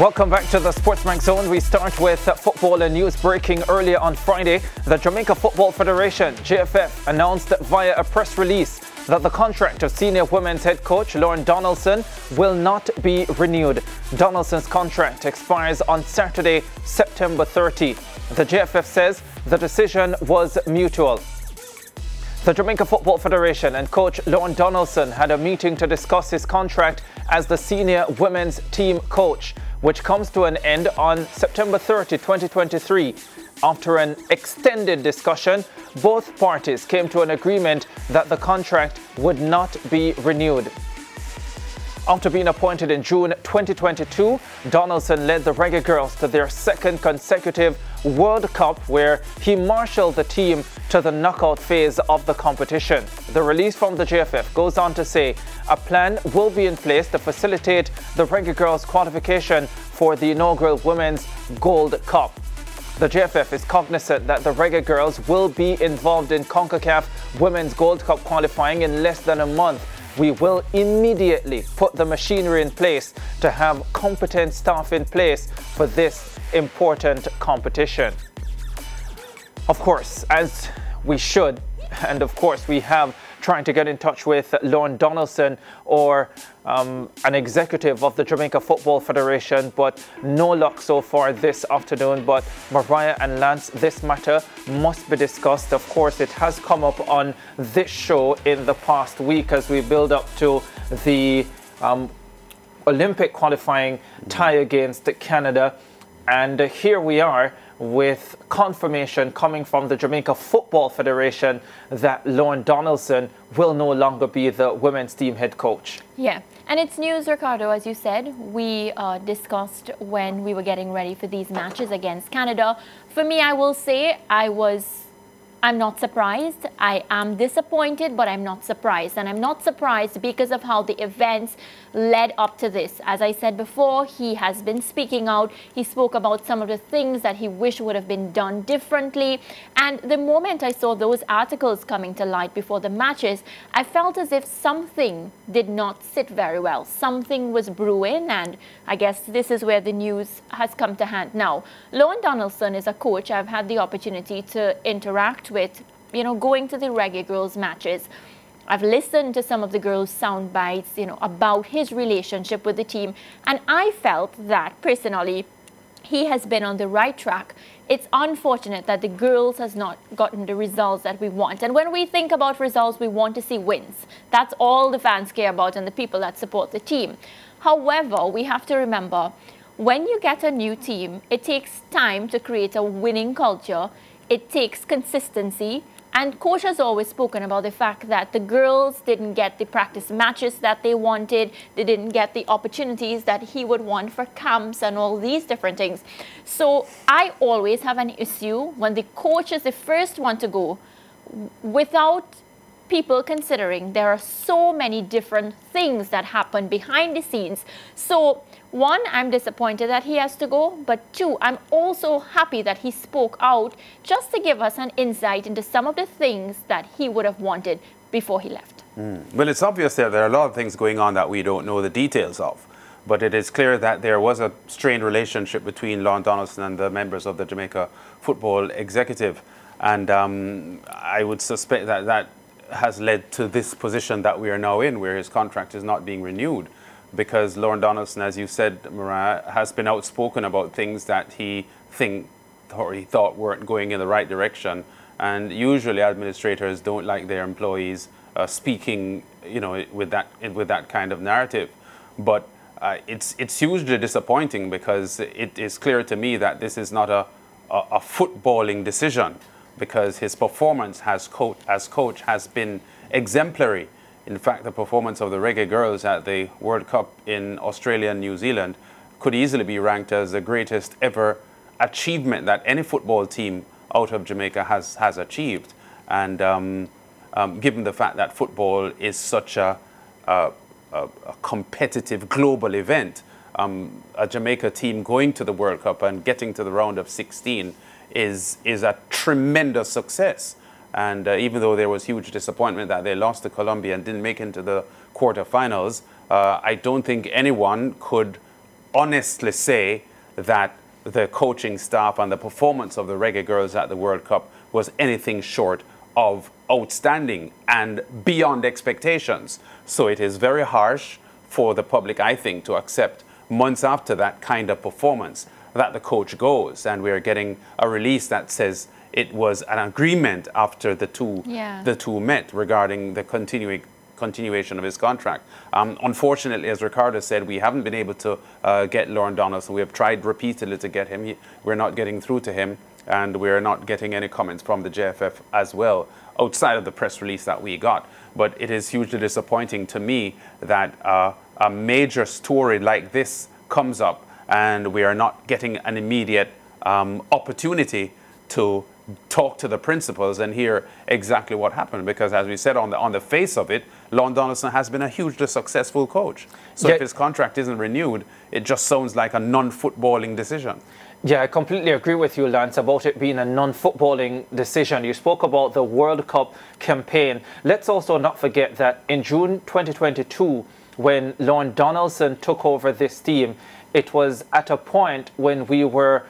Welcome back to the SportsMax Zone. We start with football and news breaking earlier on Friday. The Jamaica Football Federation, JFF, announced via a press release that the contract of senior women's head coach Lorne Donaldson will not be renewed. Donaldson's contract expires on Saturday, September 30. The JFF says the decision was mutual. The Jamaica Football Federation and coach Lorne Donaldson had a meeting to discuss his contract as the senior women's team coach which comes to an end on September 30, 2023. After an extended discussion, both parties came to an agreement that the contract would not be renewed. After being appointed in June 2022, Donaldson led the Reggae Girlz to their second consecutive World Cup where he marshaled the team to the knockout phase of the competition. The release from the JFF goes on to say a plan will be in place to facilitate the Reggae Girlz qualification for the inaugural Women's Gold Cup. The JFF is cognizant that the Reggae Girlz will be involved in CONCACAF Women's Gold Cup qualifying in less than a month we will immediately put the machinery in place to have competent staff in place for this important competition. Of course, as we should, and of course we have trying to get in touch with Lorne Donaldson or um, an executive of the Jamaica Football Federation, but no luck so far this afternoon. But Mariah and Lance, this matter must be discussed. Of course, it has come up on this show in the past week as we build up to the um, Olympic qualifying tie against Canada. And uh, here we are with confirmation coming from the Jamaica Football Federation that Lorne Donaldson will no longer be the women's team head coach. Yeah. And it's news, Ricardo, as you said, we uh, discussed when we were getting ready for these matches against Canada. For me, I will say I was I'm not surprised. I am disappointed, but I'm not surprised. And I'm not surprised because of how the events led up to this. As I said before, he has been speaking out. He spoke about some of the things that he wished would have been done differently. And the moment I saw those articles coming to light before the matches, I felt as if something did not sit very well. Something was brewing, and I guess this is where the news has come to hand now. Lorne Donaldson is a coach I've had the opportunity to interact with, you know, going to the Reggae Girlz matches. I've listened to some of the girls' sound bites, you know, about his relationship with the team, and I felt that personally, he has been on the right track. It's unfortunate that the girls has not gotten the results that we want. And when we think about results, we want to see wins. That's all the fans care about and the people that support the team. However, we have to remember, when you get a new team, it takes time to create a winning culture it takes consistency. And coach has always spoken about the fact that the girls didn't get the practice matches that they wanted. They didn't get the opportunities that he would want for camps and all these different things. So I always have an issue when the coach is the first one to go without people considering there are so many different things that happen behind the scenes. So one, I'm disappointed that he has to go, but two, I'm also happy that he spoke out just to give us an insight into some of the things that he would have wanted before he left. Mm. Well, it's obvious that there are a lot of things going on that we don't know the details of. But it is clear that there was a strained relationship between Lorne Donaldson and the members of the Jamaica Football Executive. And um, I would suspect that that has led to this position that we are now in, where his contract is not being renewed. Because Lorne Donaldson, as you said, Mariah, has been outspoken about things that he think or he thought weren't going in the right direction. And usually, administrators don't like their employees uh, speaking, you know, with that with that kind of narrative. But uh, it's it's hugely disappointing because it is clear to me that this is not a a, a footballing decision because his performance as coach, as coach has been exemplary. In fact, the performance of the Reggae Girlz at the World Cup in Australia and New Zealand could easily be ranked as the greatest ever achievement that any football team out of Jamaica has, has achieved. And um, um, given the fact that football is such a, a, a competitive global event, um, a Jamaica team going to the World Cup and getting to the round of 16 is, is a tremendous success. And uh, even though there was huge disappointment that they lost to Colombia and didn't make it into the quarterfinals, uh, I don't think anyone could honestly say that the coaching staff and the performance of the Reggae Girlz at the World Cup was anything short of outstanding and beyond expectations. So it is very harsh for the public, I think, to accept months after that kind of performance that the coach goes. And we're getting a release that says it was an agreement after the two, yeah. the two met regarding the continuing continuation of his contract. Um, unfortunately, as Ricardo said, we haven't been able to uh, get Lorne Donaldson. We have tried repeatedly to get him. He, we're not getting through to him, and we're not getting any comments from the JFF as well, outside of the press release that we got. But it is hugely disappointing to me that uh, a major story like this comes up, and we are not getting an immediate um, opportunity to talk to the principals and hear exactly what happened. Because as we said on the on the face of it, Lorne Donaldson has been a hugely successful coach. So yeah. if his contract isn't renewed, it just sounds like a non-footballing decision. Yeah, I completely agree with you, Lance, about it being a non-footballing decision. You spoke about the World Cup campaign. Let's also not forget that in June 2022, when Lorne Donaldson took over this team, it was at a point when we were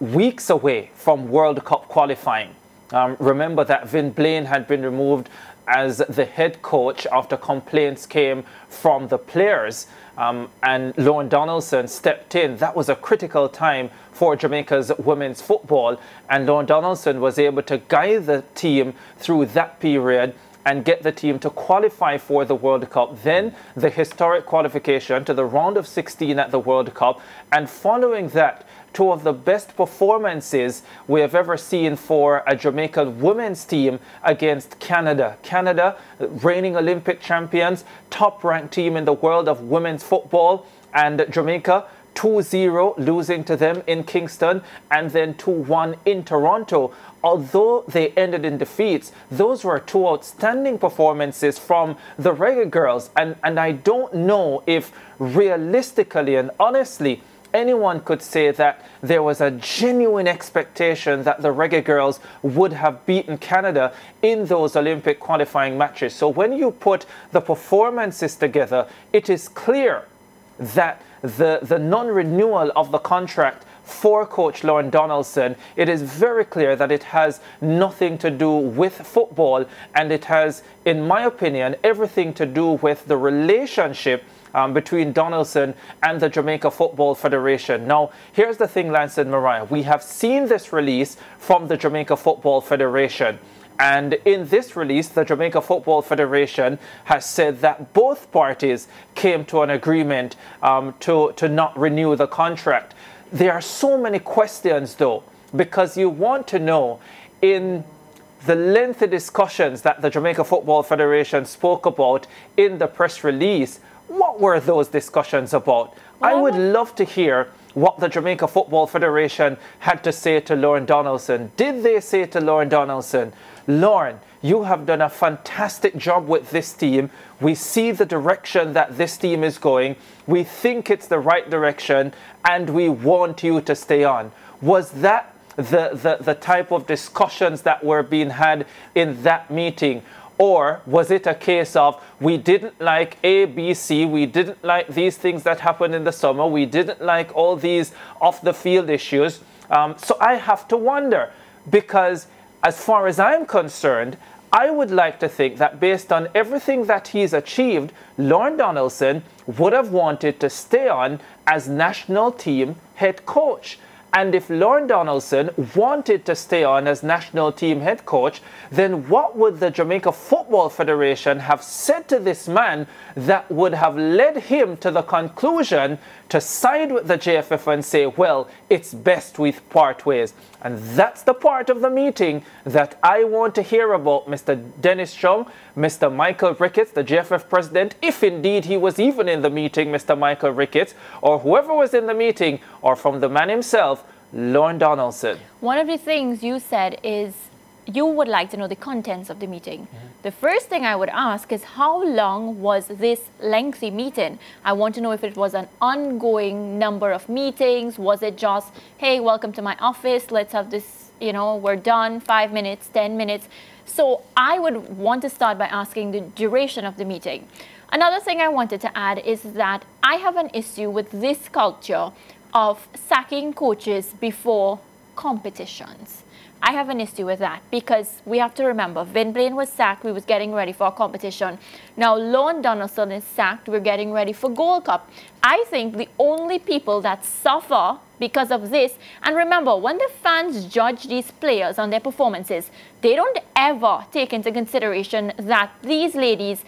weeks away from World Cup qualifying. Um, remember that Vin Blaine had been removed as the head coach after complaints came from the players. Um, and Lorne Donaldson stepped in. That was a critical time for Jamaica's women's football. And Lorne Donaldson was able to guide the team through that period and get the team to qualify for the World Cup. Then the historic qualification to the round of 16 at the World Cup. And following that, two of the best performances we have ever seen for a Jamaican women's team against Canada. Canada, reigning Olympic champions, top ranked team in the world of women's football, and Jamaica 2-0 losing to them in Kingston and then 2-1 in Toronto. Although they ended in defeats, those were two outstanding performances from the Reggae Girlz and, and I don't know if realistically and honestly anyone could say that there was a genuine expectation that the Reggae Girlz would have beaten Canada in those Olympic qualifying matches. So when you put the performances together, it is clear that the, the non-renewal of the contract for coach Lorne Donaldson, it is very clear that it has nothing to do with football and it has, in my opinion, everything to do with the relationship um, between Donaldson and the Jamaica Football Federation. Now, here's the thing, Lance and Mariah. We have seen this release from the Jamaica Football Federation. And in this release, the Jamaica Football Federation has said that both parties came to an agreement um, to, to not renew the contract. There are so many questions, though, because you want to know in the lengthy discussions that the Jamaica Football Federation spoke about in the press release, what were those discussions about? Well, I would love to hear what the Jamaica Football Federation had to say to Lorne Donaldson. Did they say to Lorne Donaldson, Lorne, you have done a fantastic job with this team. We see the direction that this team is going. We think it's the right direction and we want you to stay on. Was that the, the, the type of discussions that were being had in that meeting? Or was it a case of we didn't like A, B, C, we didn't like these things that happened in the summer, we didn't like all these off the field issues? Um, so I have to wonder because, as far as I'm concerned, I would like to think that based on everything that he's achieved, Lorne Donaldson would have wanted to stay on as national team head coach. And if Lorne Donaldson wanted to stay on as national team head coach, then what would the Jamaica Football Federation have said to this man that would have led him to the conclusion to side with the JFF and say, well, it's best we part ways? And that's the part of the meeting that I want to hear about Mr. Dennis Chung, Mr. Michael Ricketts, the JFF president, if indeed he was even in the meeting, Mr. Michael Ricketts, or whoever was in the meeting, or from the man himself, Lorne Donaldson. One of the things you said is you would like to know the contents of the meeting. Mm -hmm. The first thing I would ask is how long was this lengthy meeting? I want to know if it was an ongoing number of meetings. Was it just, hey, welcome to my office, let's have this, you know, we're done, five minutes, 10 minutes. So I would want to start by asking the duration of the meeting. Another thing I wanted to add is that I have an issue with this culture of sacking coaches before competitions. I have an issue with that because we have to remember Vin Blaine was sacked, we was getting ready for a competition. Now Lorne Donaldson is sacked, we're getting ready for Gold Cup. I think the only people that suffer because of this, and remember, when the fans judge these players on their performances, they don't ever take into consideration that these ladies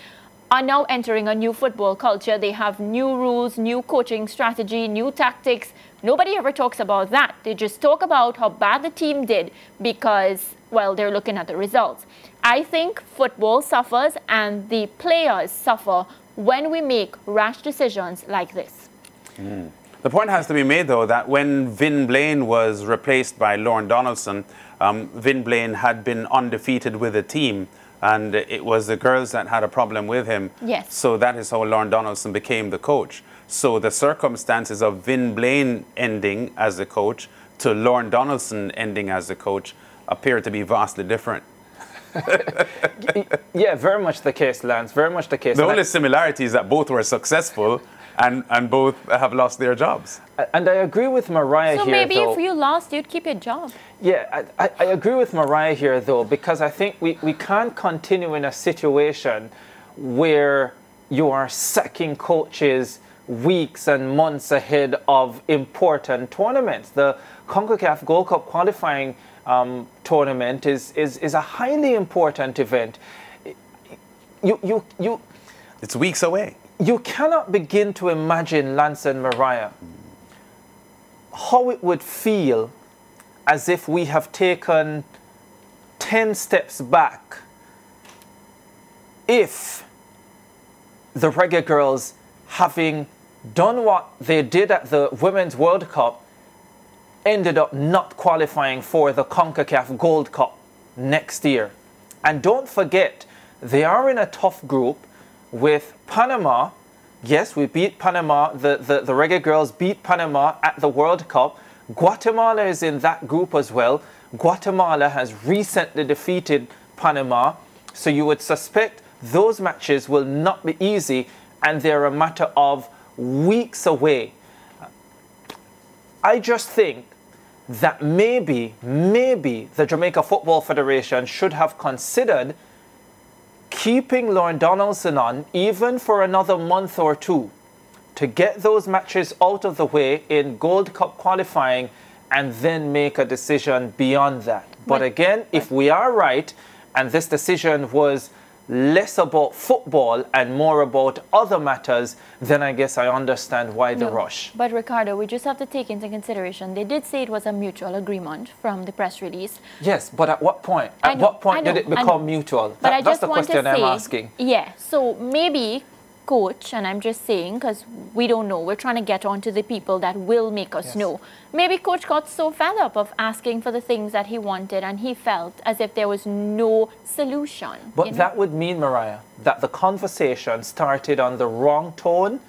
are now entering a new football culture. They have new rules, new coaching strategy, new tactics, Nobody ever talks about that. They just talk about how bad the team did because, well, they're looking at the results. I think football suffers and the players suffer when we make rash decisions like this. Mm. The point has to be made, though, that when Vin Blaine was replaced by Lorne Donaldson, um, Vin Blaine had been undefeated with the team and it was the girls that had a problem with him. Yes. So that is how Lorne Donaldson became the coach. So the circumstances of Vin Blaine ending as the coach to Lorne Donaldson ending as the coach appear to be vastly different. yeah, very much the case, Lance. Very much the case. The and only I, similarity is that both were successful and, and both have lost their jobs. And I agree with Mariah so here. So maybe though, if you lost, you'd keep your job. Yeah, I, I agree with Mariah here, though, because I think we, we can't continue in a situation where you are sacking coaches weeks and months ahead of important tournaments. The CONCACAF Gold Cup qualifying um, tournament is, is, is a highly important event. You, you, you, it's weeks away. You cannot begin to imagine Lance and Mariah how it would feel as if we have taken 10 steps back if the Reggae Girlz having done what they did at the Women's World Cup, ended up not qualifying for the CONCACAF Gold Cup next year. And don't forget, they are in a tough group with Panama. Yes, we beat Panama. The, the, the Reggae Girlz beat Panama at the World Cup. Guatemala is in that group as well. Guatemala has recently defeated Panama. So you would suspect those matches will not be easy and they're a matter of weeks away. I just think that maybe, maybe the Jamaica Football Federation should have considered keeping Lorne Donaldson on even for another month or two to get those matches out of the way in Gold Cup qualifying and then make a decision beyond that. But again, if we are right and this decision was less about football and more about other matters, then I guess I understand why the no, rush. But Ricardo, we just have to take into consideration, they did say it was a mutual agreement from the press release. Yes, but at what point? At know, what point did it become mutual? But that, I that's the question say, I'm asking. Yeah, so maybe coach, and I'm just saying because we don't know, we're trying to get on to the people that will make us yes. know. Maybe coach got so fed up of asking for the things that he wanted and he felt as if there was no solution. But that know? would mean, Mariah, that the conversation started on the wrong tone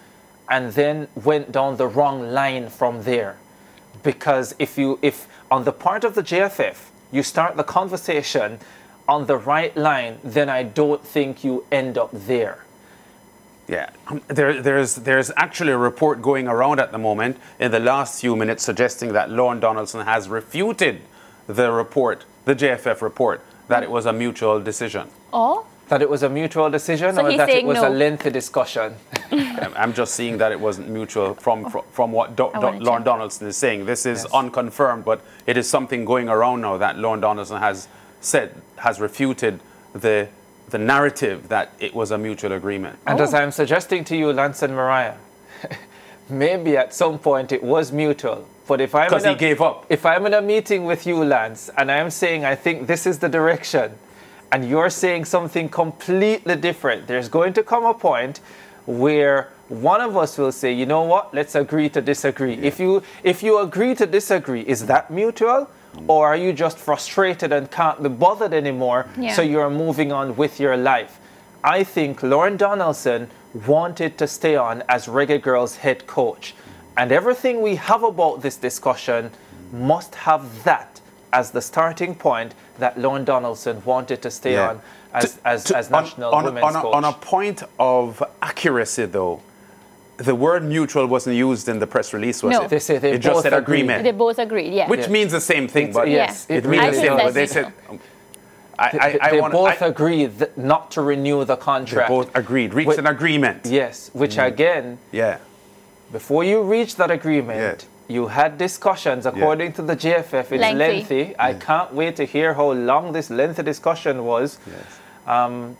and then went down the wrong line from there. Because if you, if on the part of the JFF, you start the conversation on the right line, then I don't think you end up there. Yeah, um, there, there's, there's actually a report going around at the moment in the last few minutes suggesting that Lorne Donaldson has refuted the report, the JFF report, that it was a mutual decision. Oh? That it was a mutual decision so or that it was no. a lengthy discussion? I'm just seeing that it wasn't mutual from, from, from what Do, Do, Lorne Donaldson is saying. This is yes. unconfirmed, but it is something going around now that Lorne Donaldson has said, has refuted the the narrative that it was a mutual agreement. And oh. as I'm suggesting to you, Lance and Mariah, maybe at some point it was mutual. But if I'm because he gave up. If I'm in a meeting with you, Lance, and I'm saying I think this is the direction, and you're saying something completely different, there's going to come a point where one of us will say, you know what, let's agree to disagree. Yeah. If you if you agree to disagree, is that mutual? Or are you just frustrated and can't be bothered anymore, yeah. so you're moving on with your life? I think Lorne Donaldson wanted to stay on as Reggae Girlz head coach. And everything we have about this discussion must have that as the starting point that Lorne Donaldson wanted to stay Yeah. on as, To- as, to- as national on, women's on, a, coach. on a point of accuracy, though, the word mutual wasn't used in the press release, was No. it? They say they it just said agreed. agreement, They both agreed, yeah. which Yeah. means the same thing. But yes, Yeah. it it means I the same. that's But they said, I, they, I, I they want. both I, agreed th- not to renew the contract. they both agreed, reached Wait. an agreement. Yes, which Mm. again, Yeah. before you reach that agreement, Yeah. you had discussions. According to the JFF, it's Lengthy. lengthy. I can't wait to hear how long this lengthy discussion was. Um,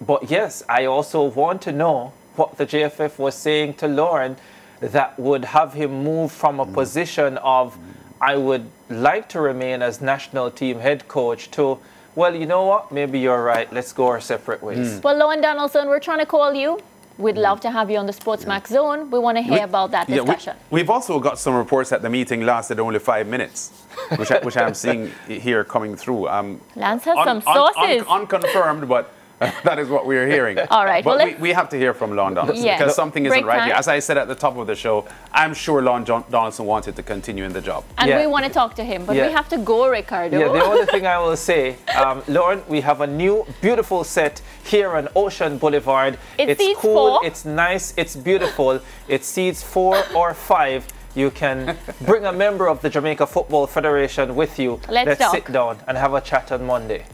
but yes, I also want to know what the JFF was saying to Lorne that would have him move from a mm. position of I would like to remain as national team head coach to well, you know what? Maybe you're right. Let's go our separate ways. Mm. Well, Lorne Donaldson, we're trying to call you. We'd mm. love to have you on the Sportsmax Zone. We want to hear We- about that yeah, we- discussion. we've also got some reports that the meeting lasted only five minutes, which, I, which I'm seeing here coming through. Um, Lance has some un- un- sources. un- unconfirmed, but that is what we're hearing. All right, But well, we, we have to hear from Lorne Donaldson Yeah. because something isn't Break right here. As I said at the top of the show, I'm sure Lorne John- Donaldson wanted to continue in the job. and Yeah. we want to talk to him, but Yeah. we have to go, Ricardo. Yeah, the only thing I will say, um, Lorne, we have a new beautiful set here on Ocean Boulevard. It it's seats cool, four. it's nice, it's beautiful. It seats four or five. You can bring a member of the Jamaica Football Federation with you. Let's talk. sit down and have a chat on Monday.